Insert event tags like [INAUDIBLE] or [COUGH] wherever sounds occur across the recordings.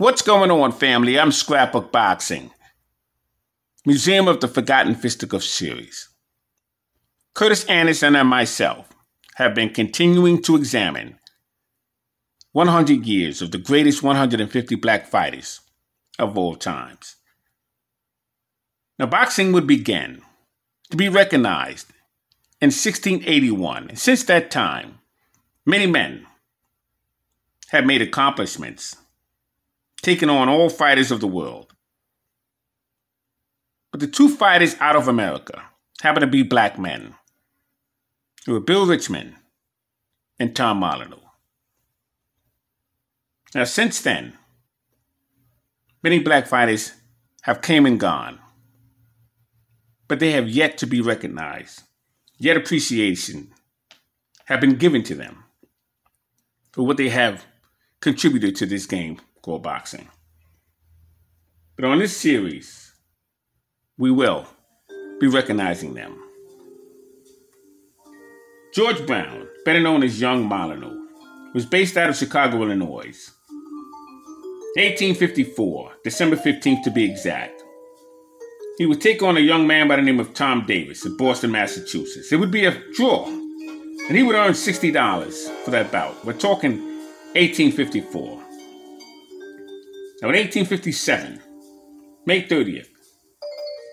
What's going on, family? I'm Scrapbook Boxing, Museum of the Forgotten Fisticuffs series. Curtis Anderson and myself have been continuing to examine 100 years of the greatest 150 black fighters of all times. Now, boxing would begin to be recognized in 1681. And since that time, many men have made accomplishments, taking on all fighters of the world. But the two fighters out of America happen to be black men. They were Bill Richmond and Tom Molineaux. Now, since then, many black fighters have came and gone, but they have yet to be recognized, yet appreciation have been given to them for what they have contributed to this game called boxing. But on this series, we will be recognizing them. George Brown, better known as Young Molineaux, was based out of Chicago, Illinois. 1854, December 15th to be exact. He would take on a young man by the name of Tom Davis in Boston, Massachusetts. It would be a draw, and he would earn $60 for that bout. We're talking 1854. Now, in 1857, May 30th,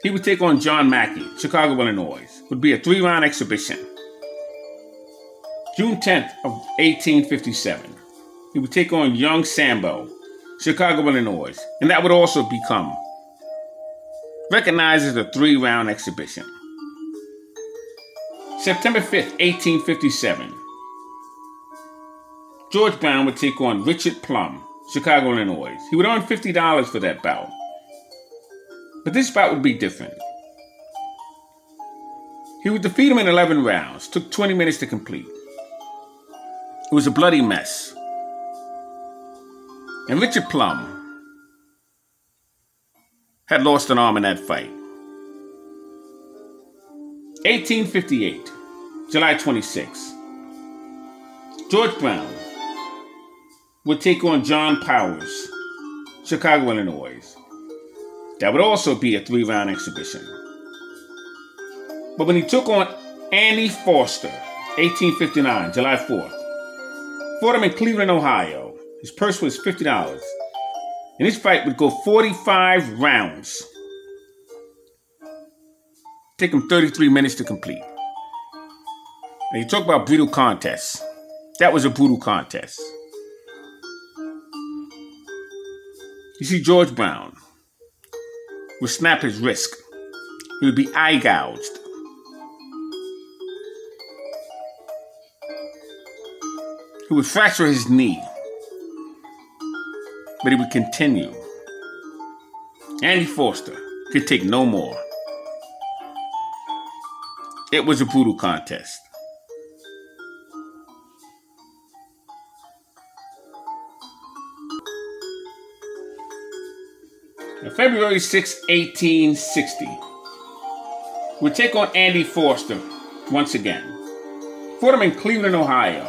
he would take on John Mackey, Chicago, Illinois. It would be a three round exhibition. June 10th of 1857, he would take on Young Sambo, Chicago, Illinois, and that would also become recognized as a three round exhibition. September 5th, 1857, George Brown would take on Richard Plum, Chicago, Illinois. He would earn $50 for that bout. But this bout would be different. He would defeat him in 11 rounds, took 20 minutes to complete. It was a bloody mess. And Richard Plum had lost an arm in that fight. 1858, July 26. George Brown would take on John Powers, Chicago, Illinois. That would also be a three round exhibition. But when he took on Annie Foster, 1859, July 4th, fought him in Cleveland, Ohio. His purse was $50. And this fight would go 45 rounds. Take him 33 minutes to complete. And you talk about brutal contests. That was a brutal contest. You see, George Brown would snap his wrist. He would be eye gouged. He would fracture his knee. But he would continue. Andy Forster could take no more. It was a brutal contest. February 6, 1860, would take on Andy Forster once again. Him in Cleveland, Ohio.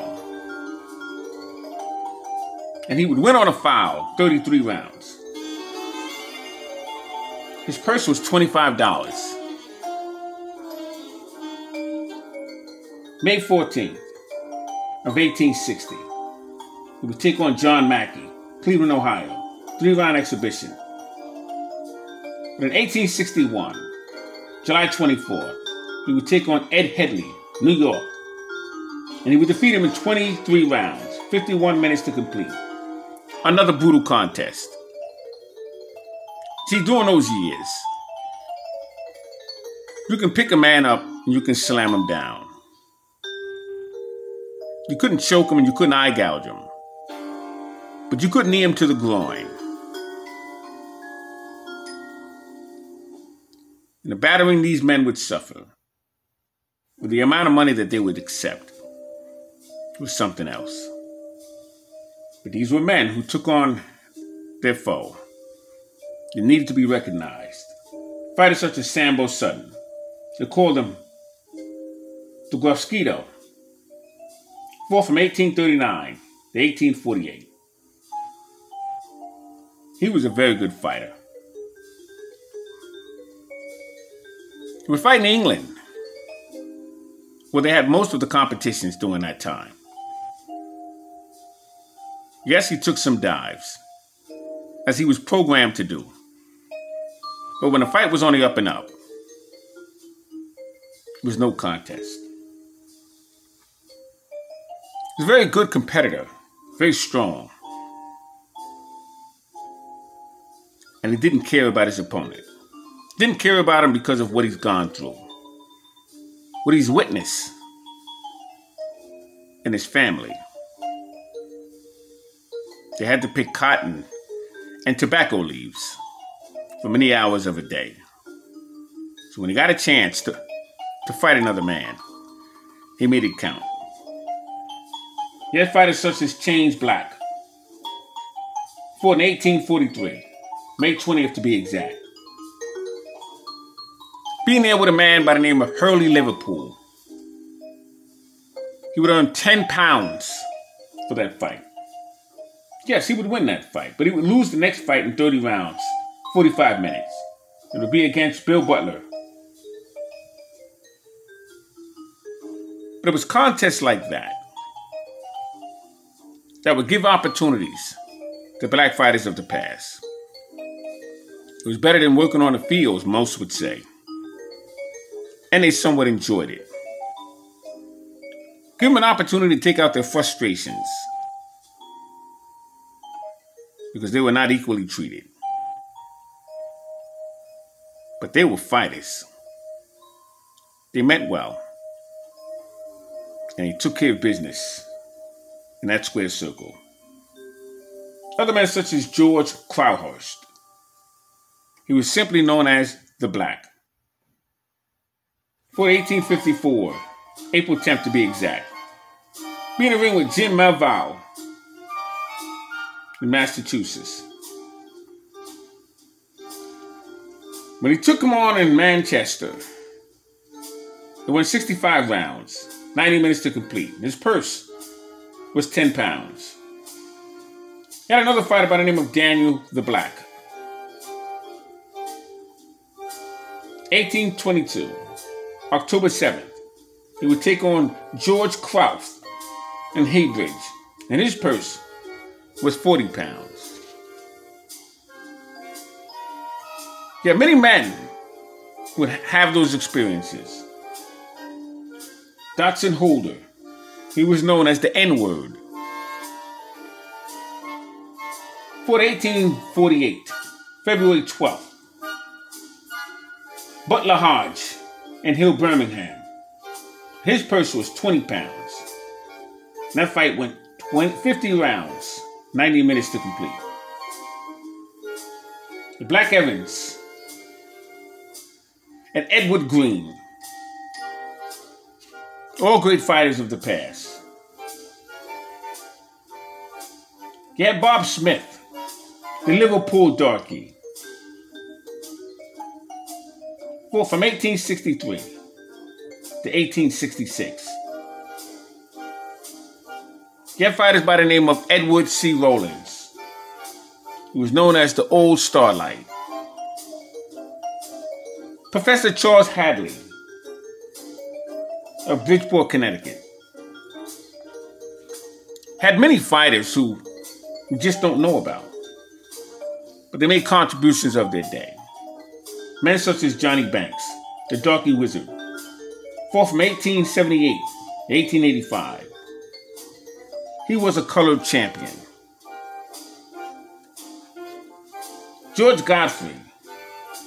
And he would win on a foul, 33 rounds. His purse was $25. May 14th of 1860, he would take on John Mackey, Cleveland, Ohio. Three round exhibition. But in 1861, July 24, he would take on Ed Headley, New York, and he would defeat him in 23 rounds, 51 minutes to complete. Another brutal contest. See, during those years, you can pick a man up and you can slam him down. You couldn't choke him and you couldn't eye gouge him. But you could knee him to the groin. And the battering these men would suffer with the amount of money that they would accept was something else. But these were men who took on their foe. They needed to be recognized. Fighters such as Sambo Sutton. They called him the Gruffskeeto. Fought from 1839 to 1848. He was a very good fighter. He was fighting England, where they had most of the competitions during that time. Yes, he took some dives, as he was programmed to do. But when the fight was on the up and up, it was no contest. He was a very good competitor, very strong. And he didn't care about his opponent. Didn't care about him because of what he's gone through, what he's witnessed in his family. They had to pick cotton and tobacco leaves for many hours of a day. So when he got a chance to, to fight another man, he made it count. He had fighters such as James Black, fought in 1843, May 20th to be exact. Being there with a man by the name of Hurley Liverpool, he would earn 10 pounds for that fight. Yes, he would win that fight, but he would lose the next fight in 30 rounds, 45 minutes. It would be against Bill Butler. But it was contests like that that would give opportunities to black fighters of the past. It was better than working on the fields, most would say. And they somewhat enjoyed it. Give them an opportunity to take out their frustrations because they were not equally treated. But they were fighters. They meant well. And he took care of business in that square circle. Other men such as George Crowhurst. He was simply known as the Black. For 1854, April 10th to be exact, being in a ring with Jim Malval in Massachusetts. When he took him on in Manchester, it went 65 rounds, 90 minutes to complete. His purse was 10 pounds. He had another fighter by the name of Daniel the Black. 1822, October 7th, he would take on George Kraus in Heybridge, and his purse was 40 pounds. Yeah, many men would have those experiences. Dotson Holder, he was known as the N word. For 1848, February 12th, Butler Hodge in Hill, Birmingham. His purse was 20 pounds. That fight went 20, 50 rounds. 90 minutes to complete. The Black Evans and Edward Green, all great fighters of the past. Had Bob Smith, the Liverpool darky, fought from 1863 to 1866. Get fighters by the name of Edward C. Rollins, who was known as the Old Starlight. Professor Charles Hadley of Bridgeport, Connecticut. Had many fighters who you just don't know about, but they made contributions of their day. Men such as Johnny Banks, the Darky Wizard, fought from 1878 to 1885 he was a colored champion. George Godfrey,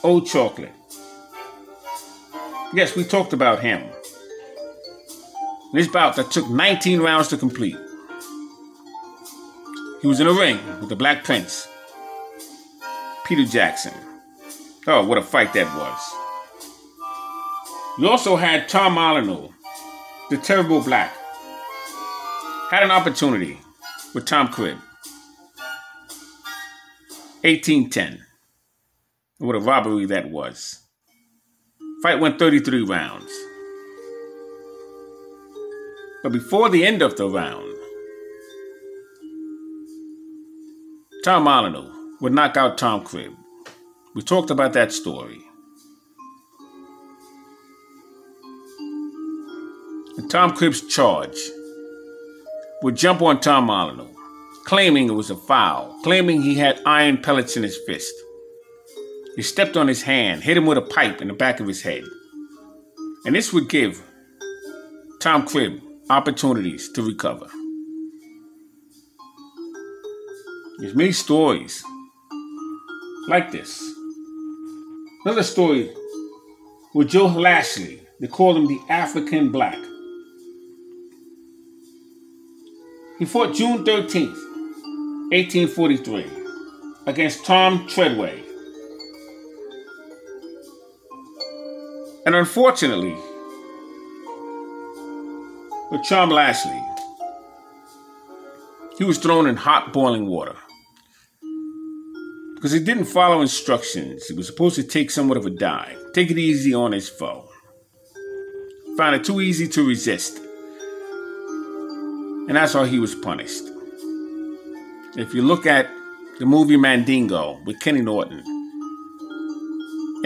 Old Chocolate. Yes, we talked about him. This bout that took 19 rounds to complete. He was in a ring with the Black Prince, Peter Jackson. Oh, what a fight that was. You also had Tom Molineaux, the Terrible Black, had an opportunity with Tom Cribb. 1810. What a robbery that was. Fight went 33 rounds. But before the end of the round, Tom Molineaux would knock out Tom Cribb. We talked about that story. And Tom Cribb's charge would jump on Tom Molineaux, claiming it was a foul, claiming he had iron pellets in his fist. He stepped on his hand, hit him with a pipe in the back of his head. And this would give Tom Cribb opportunities to recover. There's many stories like this. Another story with Joe Lashley. They called him the African Black. He fought June 13th, 1843, against Tom Treadway And unfortunately, with Tom Lashley, he was thrown in hot boiling water because he didn't follow instructions. He was supposed to take somewhat of a dive, take it easy on his foe. Found it too easy to resist. And that's how he was punished. If you look at the movie Mandingo with Kenny Norton,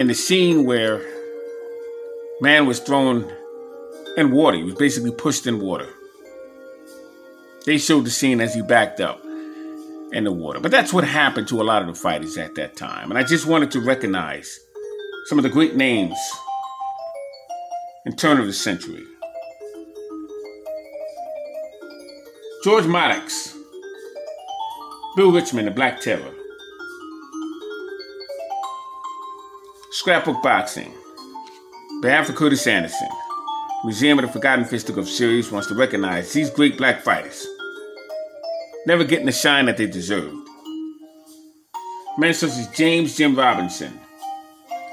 in the scene where Man was thrown in water. He was basically pushed in water. They showed the scene as he backed up in the water. But that's what happened to a lot of the fighters at that time. And I just wanted to recognize some of the great names in turn of the century. George Maddox, Bill Richmond, the Black Terror, Scrapbook Boxing, behalf of Curtis Anderson, Museum of the Forgotten Fisticuff series wants to recognize these great black fighters, never getting the shine that they deserved. Men such as James Jim Robinson,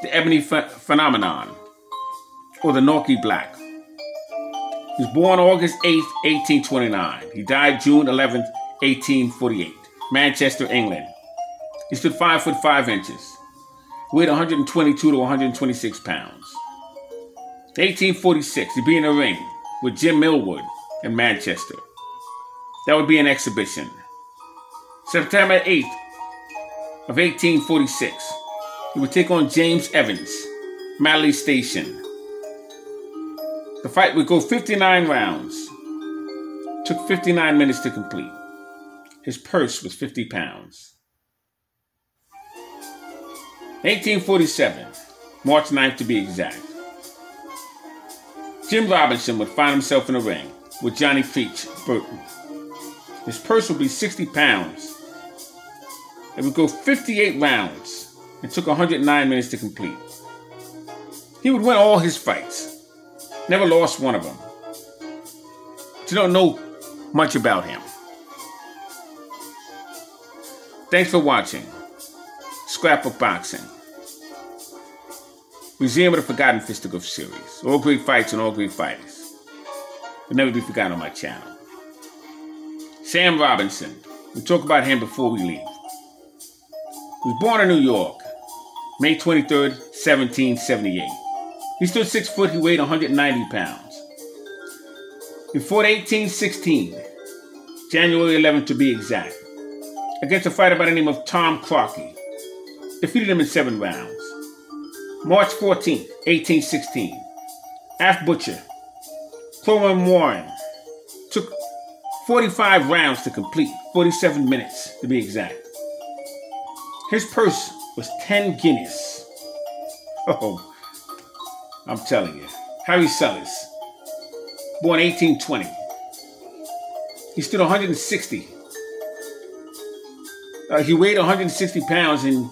the Ebony Ph- Phenomenon, or the Norky Black. He was born August 8, 1829. He died June 11, 1848, Manchester, England. He stood 5 foot 5 inches, weighed 122 to 126 pounds. 1846, he'd be in a ring with Jim Millwood in Manchester. That would be an exhibition. September 8th of 1846, he would take on James Evans, Manley Station. The fight would go 59 rounds. Took 59 minutes to complete. His purse was 50 pounds. 1847, March 9th to be exact. Jim Robinson would find himself in a ring with Johnny Peach Burton. His purse would be 60 pounds. It would go 58 rounds and took 109 minutes to complete. He would win all his fights, never lost one of them. You don't know much about him. Thanks for watching Scrapbook Boxing. Museum of the Forgotten Fisticuff series. All great fights and all great fighters. Will never be forgotten on my channel. Sam Robinson. We'll talk about him before we leave. He was born in New York, May 23rd, 1778. He stood six foot, he weighed 190 pounds. Fought 1816, January 11th to be exact, against a fighter by the name of Tom Clarkey. Defeated him in seven rounds. March 14, 1816. Af Butcher, Clorman Warren 45 rounds to complete, 47 minutes to be exact. His purse was 10 guineas. [LAUGHS] Oh, I'm telling you. Harry Sellers, born 1820. He stood 160. Uh, he weighed 160 pounds and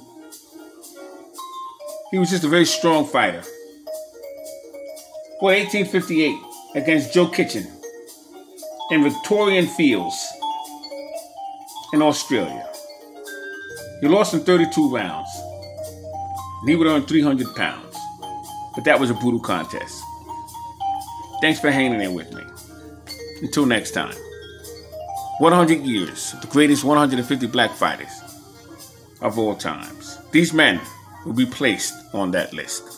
he was just a very strong fighter. For 1858 against Joe Kitchen in Victorian Fields in Australia. He lost in 32 rounds. And he would earn 300 pounds. But that was a brutal contest. Thanks for hanging in with me. Until next time. 100 years the greatest 150 black fighters of all times. These men will be placed on that list.